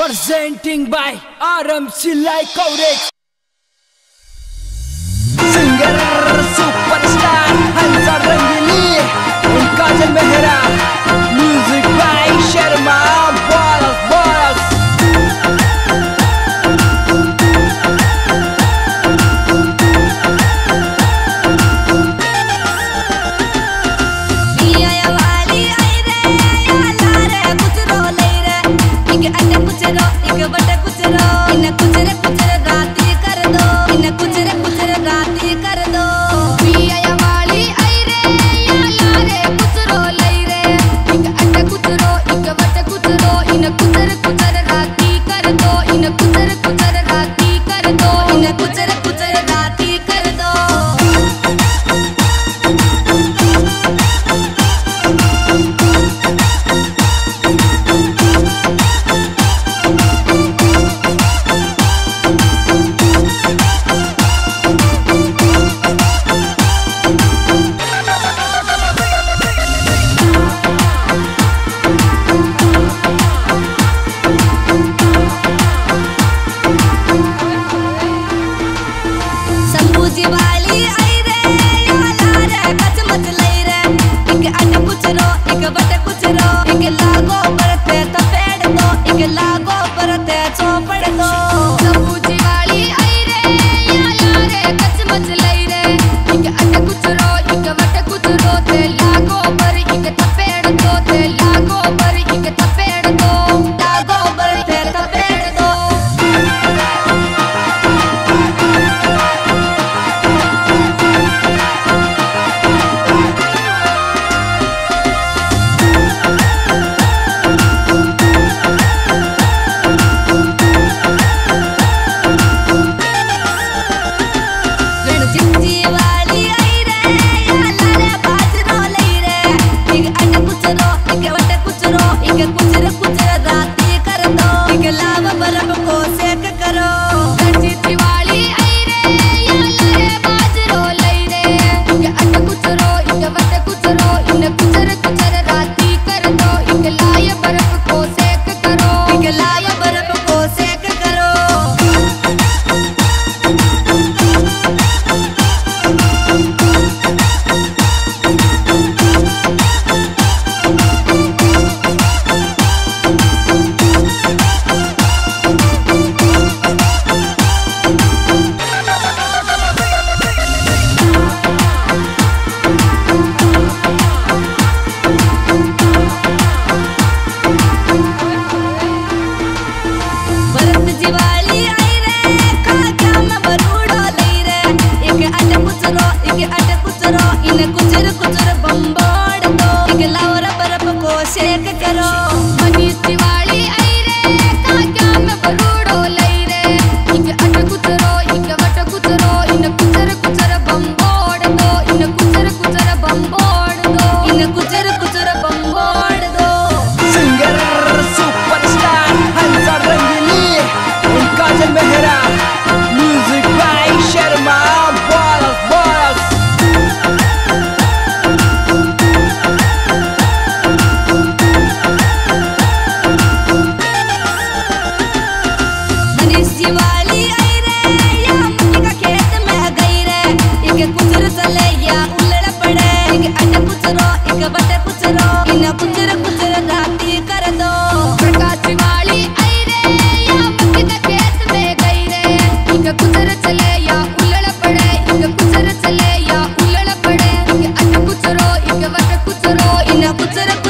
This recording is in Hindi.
Presenting by RMC Silai Coverage. मत कुछ रो एक लागो परते तपेड़ दो एक लागो परते चौपड़ दो। सबूजी वाली आई रे, या या रे कच मच लई रे। बनी तिवारी। put it up.